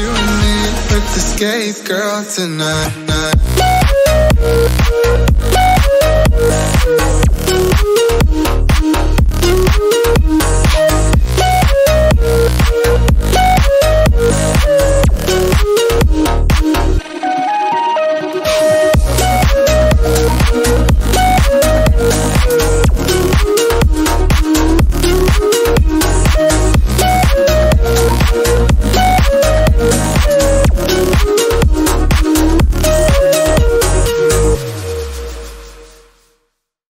you and me, let's escape, girl, tonight.